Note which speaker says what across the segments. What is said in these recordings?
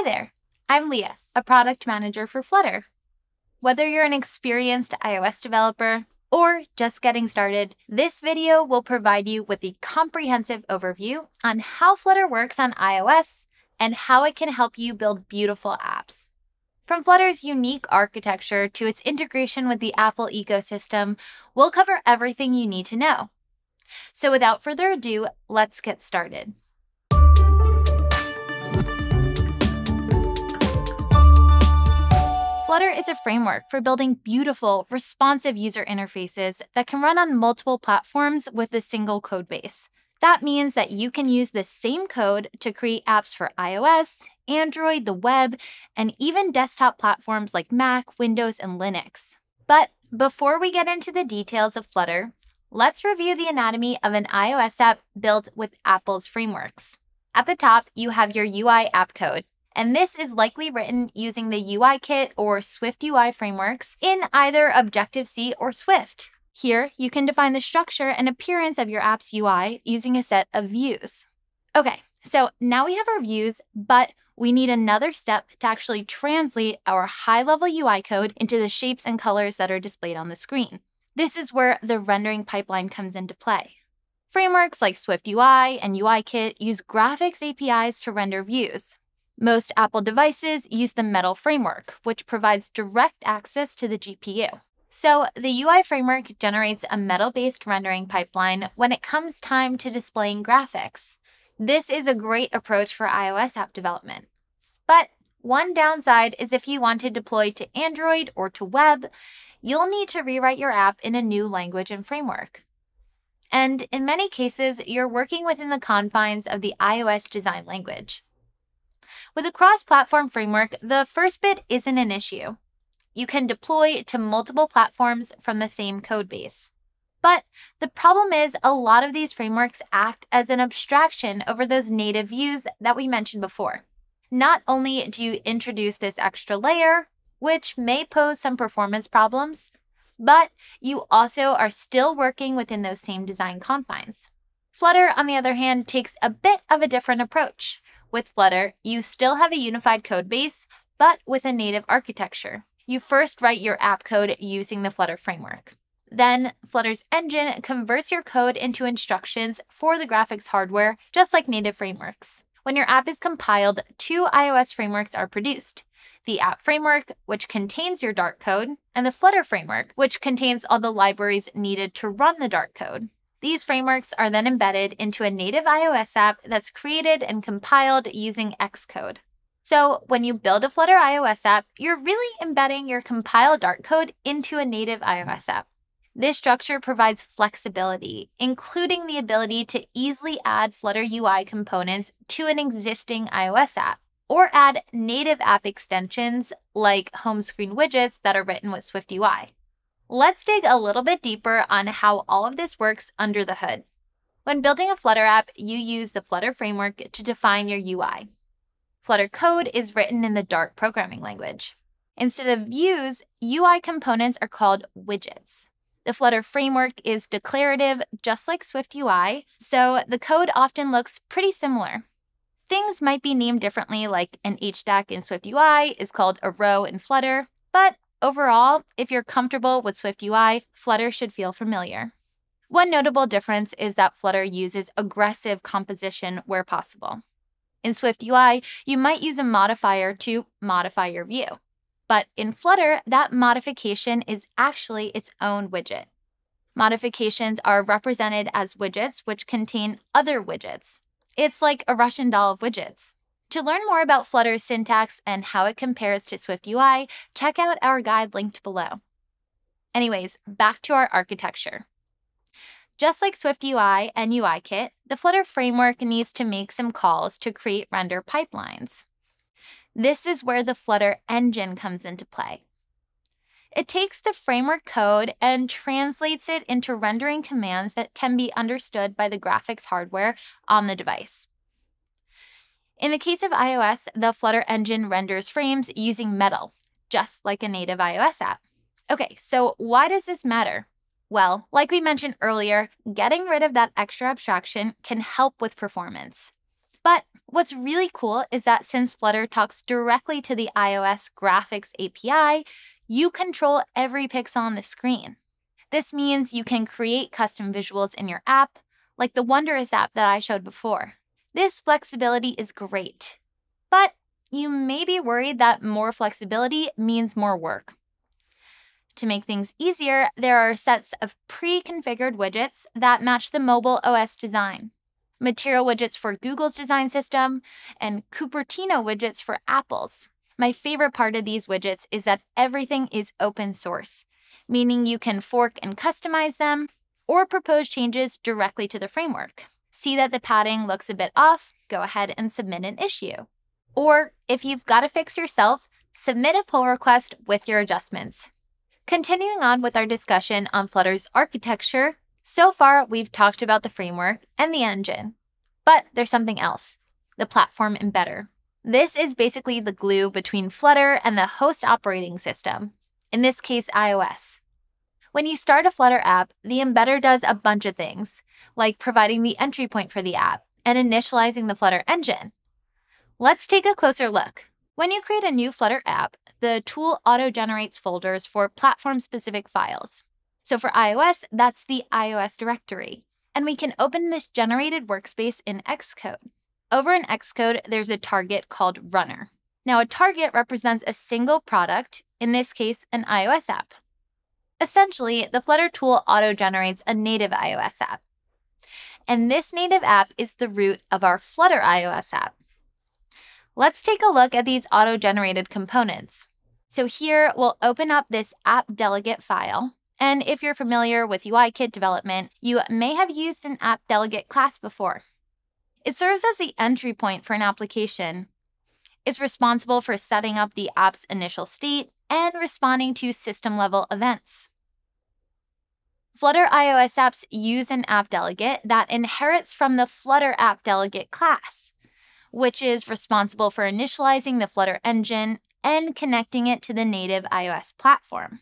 Speaker 1: Hi there, I'm Leigha, a product manager for Flutter. Whether you're an experienced iOS developer or just getting started, this video will provide you with a comprehensive overview on how Flutter works on iOS and how it can help you build beautiful apps. From Flutter's unique architecture to its integration with the Apple ecosystem, we'll cover everything you need to know. So without further ado, let's get started. Flutter is a framework for building beautiful, responsive user interfaces that can run on multiple platforms with a single codebase. That means that you can use the same code to create apps for iOS, Android, the web, and even desktop platforms like Mac, Windows, and Linux. But before we get into the details of Flutter, let's review the anatomy of an iOS app built with Apple's frameworks. At the top, you have your UI app code, and this is likely written using the UIKit or Swift UI frameworks in either Objective-C or Swift. Here, you can define the structure and appearance of your app's UI using a set of views. Okay, so now we have our views, but we need another step to actually translate our high-level UI code into the shapes and colors that are displayed on the screen. This is where the rendering pipeline comes into play. Frameworks like Swift UI and UIKit use graphics APIs to render views, most Apple devices use the Metal framework, which provides direct access to the GPU. So the UI framework generates a Metal-based rendering pipeline when it comes time to displaying graphics. This is a great approach for iOS app development. But one downside is if you want to deploy to Android or to web, you'll need to rewrite your app in a new language and framework. And in many cases, you're working within the confines of the iOS design language. With a cross-platform framework, the first bit isn't an issue. You can deploy to multiple platforms from the same codebase. But the problem is a lot of these frameworks act as an abstraction over those native views that we mentioned before. Not only do you introduce this extra layer, which may pose some performance problems, but you also are still working within those same design confines. Flutter, on the other hand, takes a bit of a different approach. With Flutter, you still have a unified code base, but with a native architecture. You first write your app code using the Flutter framework. Then, Flutter's engine converts your code into instructions for the graphics hardware, just like native frameworks. When your app is compiled, two iOS frameworks are produced the app framework, which contains your Dart code, and the Flutter framework, which contains all the libraries needed to run the Dart code. These frameworks are then embedded into a native iOS app that's created and compiled using Xcode. So when you build a Flutter iOS app, you're really embedding your compiled Dart code into a native iOS app. This structure provides flexibility, including the ability to easily add Flutter UI components to an existing iOS app, or add native app extensions like home screen widgets that are written with Swift UI. Let's dig a little bit deeper on how all of this works under the hood. When building a Flutter app, you use the Flutter framework to define your UI. Flutter code is written in the Dart programming language. Instead of views, UI components are called widgets. The Flutter framework is declarative, just like Swift UI, so the code often looks pretty similar. Things might be named differently, like an HStack in Swift UI is called a row in Flutter, but Overall, if you're comfortable with Swift UI, Flutter should feel familiar. One notable difference is that Flutter uses aggressive composition where possible. In Swift UI, you might use a modifier to modify your view. But in Flutter, that modification is actually its own widget. Modifications are represented as widgets which contain other widgets. It's like a Russian doll of widgets. To learn more about Flutter's syntax and how it compares to Swift UI, check out our guide linked below. Anyways, back to our architecture. Just like Swift UI and UIKit, the Flutter framework needs to make some calls to create render pipelines. This is where the Flutter engine comes into play. It takes the framework code and translates it into rendering commands that can be understood by the graphics hardware on the device. In the case of iOS, the Flutter engine renders frames using Metal, just like a native iOS app. Okay, so why does this matter? Well, like we mentioned earlier, getting rid of that extra abstraction can help with performance. But what's really cool is that since Flutter talks directly to the iOS graphics API, you control every pixel on the screen. This means you can create custom visuals in your app, like the Wonderous app that I showed before. This flexibility is great, but you may be worried that more flexibility means more work. To make things easier, there are sets of pre configured widgets that match the mobile OS design. Material widgets for Google's design system, and Cupertino widgets for Apple's. My favorite part of these widgets is that everything is open source, meaning you can fork and customize them or propose changes directly to the framework. See that the padding looks a bit off? Go ahead and submit an issue. Or if you've got to fix yourself, submit a pull request with your adjustments. Continuing on with our discussion on Flutter's architecture, so far we've talked about the framework and the engine. But there's something else the platform embedder. This is basically the glue between Flutter and the host operating system, in this case, iOS. When you start a Flutter app, the embedder does a bunch of things, like providing the entry point for the app and initializing the Flutter engine. Let's take a closer look. When you create a new Flutter app, the tool auto-generates folders for platform-specific files. So for iOS, that's the iOS directory. And we can open this generated workspace in Xcode. Over in Xcode, there's a target called runner. Now, a target represents a single product, in this case, an iOS app. Essentially, the Flutter tool auto-generates a native iOS app. And this native app is the root of our Flutter iOS app. Let's take a look at these auto-generated components. So here we'll open up this app delegate file. And if you're familiar with UIKit development, you may have used an app delegate class before. It serves as the entry point for an application. It's responsible for setting up the app's initial state and responding to system level events. Flutter iOS apps use an app delegate that inherits from the Flutter app delegate class which is responsible for initializing the Flutter engine and connecting it to the native iOS platform.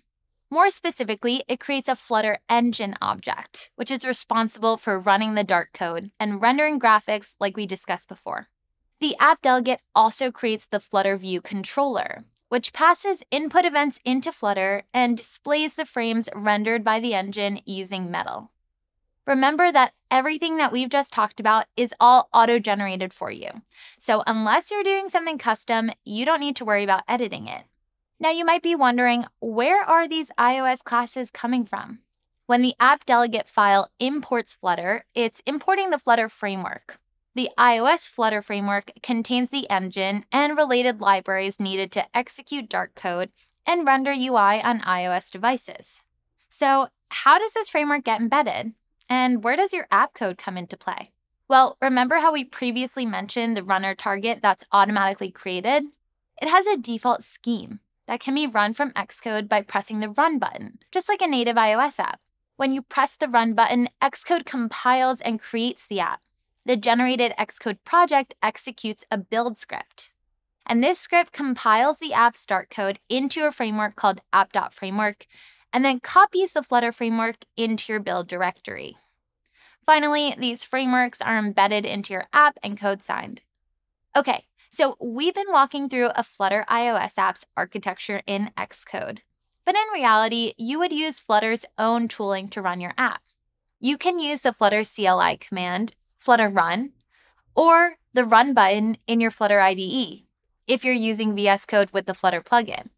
Speaker 1: More specifically, it creates a Flutter engine object, which is responsible for running the Dart code and rendering graphics like we discussed before. The app delegate also creates the Flutter View controller, which passes input events into Flutter and displays the frames rendered by the engine using Metal. Remember that everything that we've just talked about is all auto generated for you. So, unless you're doing something custom, you don't need to worry about editing it. Now, you might be wondering where are these iOS classes coming from? When the app delegate file imports Flutter, it's importing the Flutter framework. The iOS Flutter framework contains the engine and related libraries needed to execute Dart code and render UI on iOS devices. So, how does this framework get embedded? And where does your app code come into play? Well, remember how we previously mentioned the runner target that's automatically created? It has a default scheme that can be run from Xcode by pressing the Run button, just like a native iOS app. When you press the Run button, Xcode compiles and creates the app. The generated Xcode project executes a build script. And this script compiles the app's Dart code into a framework called app.framework and then copies the Flutter framework into your build directory. Finally, these frameworks are embedded into your app and code signed. Okay, so we've been walking through a Flutter iOS app's architecture in Xcode. But in reality, you would use Flutter's own tooling to run your app. You can use the Flutter CLI command, Flutter Run, or the Run button in your Flutter IDE if you're using VS Code with the Flutter plugin.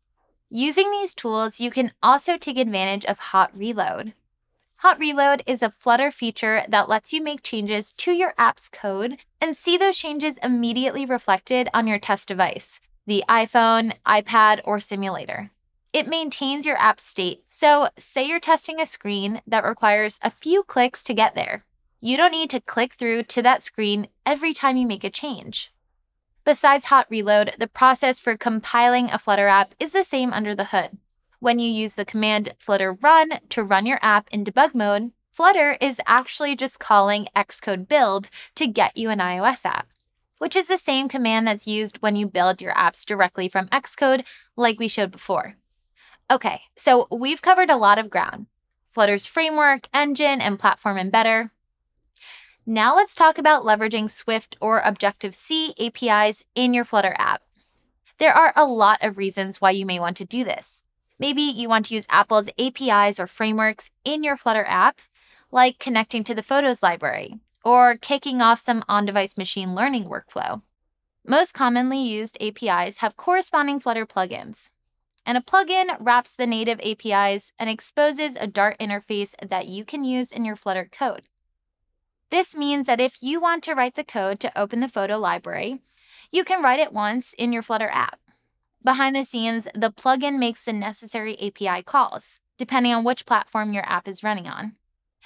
Speaker 1: Using these tools, you can also take advantage of Hot Reload. Hot Reload is a Flutter feature that lets you make changes to your app's code and see those changes immediately reflected on your test device, the iPhone, iPad, or simulator. It maintains your app state, so say you're testing a screen that requires a few clicks to get there. You don't need to click through to that screen every time you make a change. Besides Hot Reload, the process for compiling a Flutter app is the same under the hood. When you use the command flutter run to run your app in debug mode, Flutter is actually just calling Xcode build to get you an iOS app, which is the same command that's used when you build your apps directly from Xcode, like we showed before. Okay, so we've covered a lot of ground Flutter's framework, engine, and platform embedder. Now let's talk about leveraging Swift or Objective-C APIs in your Flutter app. There are a lot of reasons why you may want to do this. Maybe you want to use Apple's APIs or frameworks in your Flutter app, like connecting to the Photos library or kicking off some on device machine learning workflow. Most commonly used APIs have corresponding Flutter plugins. And a plugin wraps the native APIs and exposes a Dart interface that you can use in your Flutter code. This means that if you want to write the code to open the photo library, you can write it once in your Flutter app. Behind the scenes, the plugin makes the necessary API calls, depending on which platform your app is running on.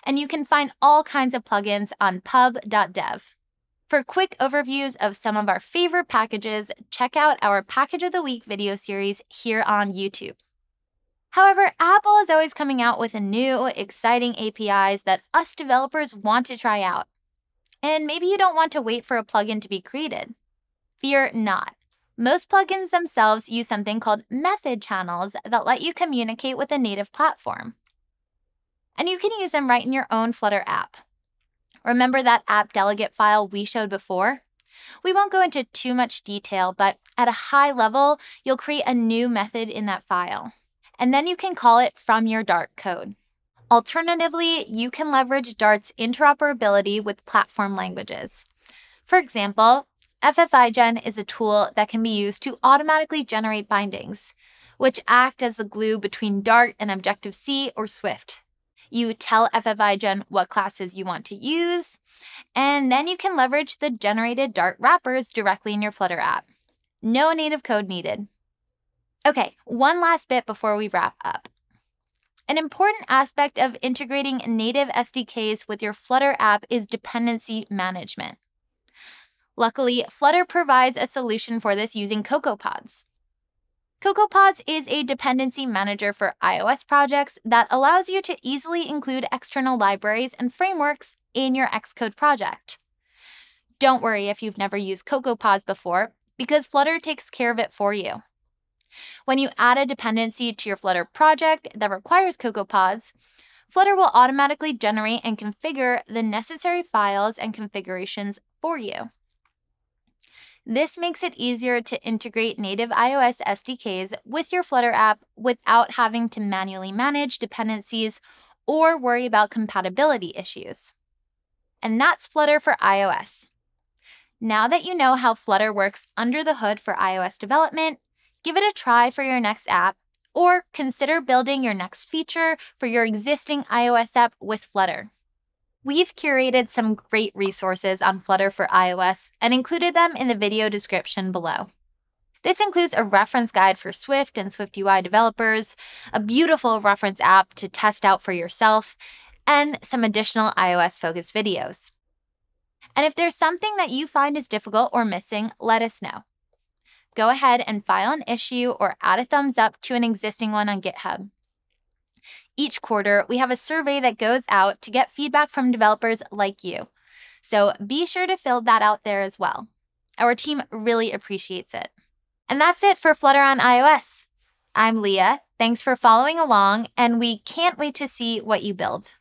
Speaker 1: And you can find all kinds of plugins on pub.dev. For quick overviews of some of our favorite packages, check out our Package of the Week video series here on YouTube. However, Apple is always coming out with new, exciting APIs that us developers want to try out. And maybe you don't want to wait for a plugin to be created. Fear not. Most plugins themselves use something called method channels that let you communicate with a native platform. And you can use them right in your own Flutter app. Remember that app delegate file we showed before? We won't go into too much detail, but at a high level, you'll create a new method in that file. And then you can call it from your Dart code. Alternatively, you can leverage Dart's interoperability with platform languages. For example, FFIGen is a tool that can be used to automatically generate bindings, which act as the glue between Dart and Objective-C or Swift. You tell FFIGen what classes you want to use, and then you can leverage the generated Dart wrappers directly in your Flutter app. No native code needed. Okay, one last bit before we wrap up. An important aspect of integrating native SDKs with your Flutter app is dependency management. Luckily, Flutter provides a solution for this using CocoaPods. CocoaPods is a dependency manager for iOS projects that allows you to easily include external libraries and frameworks in your Xcode project. Don't worry if you've never used CocoaPods before, because Flutter takes care of it for you. When you add a dependency to your Flutter project that requires CocoaPods, Flutter will automatically generate and configure the necessary files and configurations for you. This makes it easier to integrate native iOS SDKs with your Flutter app without having to manually manage dependencies or worry about compatibility issues. And that's Flutter for iOS. Now that you know how Flutter works under the hood for iOS development, give it a try for your next app or consider building your next feature for your existing iOS app with Flutter. We've curated some great resources on Flutter for iOS and included them in the video description below. This includes a reference guide for Swift and Swift UI developers, a beautiful reference app to test out for yourself, and some additional iOS focused videos. And if there's something that you find is difficult or missing, let us know. Go ahead and file an issue or add a thumbs up to an existing one on GitHub. Each quarter, we have a survey that goes out to get feedback from developers like you. So be sure to fill that out there as well. Our team really appreciates it. And that's it for Flutter on iOS. I'm Leigha. Thanks for following along, and we can't wait to see what you build.